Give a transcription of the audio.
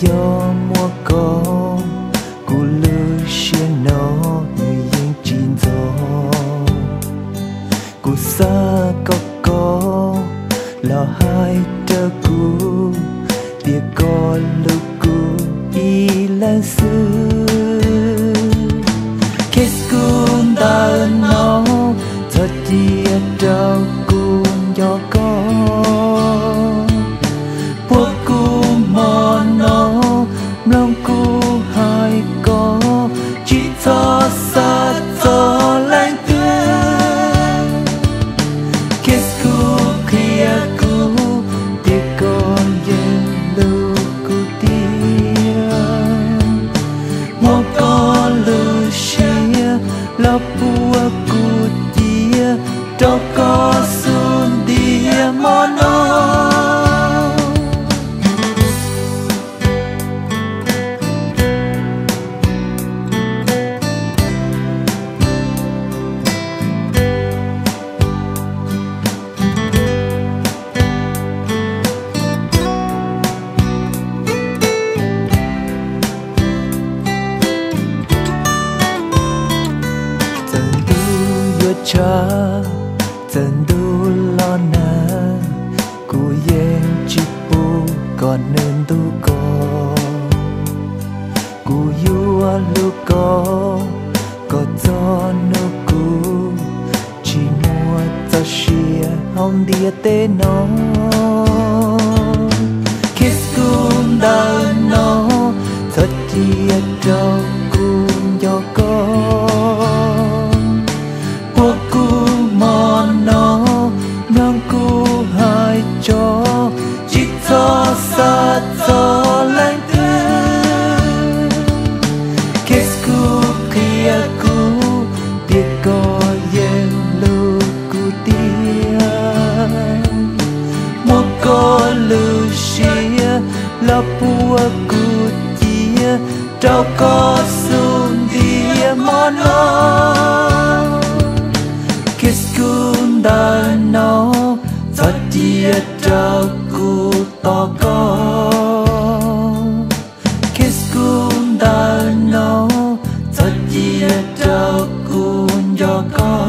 chùa mua có cú lư xuyên nó như yên chín gió. Cú xa có có là hai tơ cú tia có lúc cú, y lan xưa kết cung ta nó, thật tia trao cung cho cô hai có chỉ cho xa cho lạnh tương kết cô kia cô tia con dân lưu cô tiên. Một con lưu xia, lấp cha dần đu lo na cu yen chi pu còn nên tu co, cu yu a lu có có cho nu cu chỉ mua ta xia hong dia te no, kiss cung da no thật chia cho xia La bua cu tia Trao có xuống dia mono Kiss kun da no Thật trao trao kun